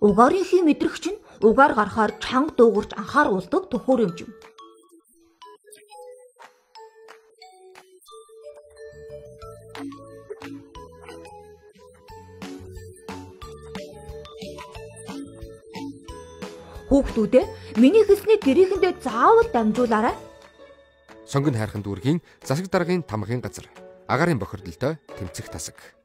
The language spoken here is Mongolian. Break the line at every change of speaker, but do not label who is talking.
Угаарын хий мэдрэгч нь угаар гарахаар чанга дуугарч анхааруулдаг төхөр юм жим. Хүүхдүүдээ миний хэлсний гэрээхэндээ заавал дамжуулаарай.
Сонгон хайрхан дүүргийн засаг даргын тамгын газар. Агарын бохирдолтой тэмцэх тасаг.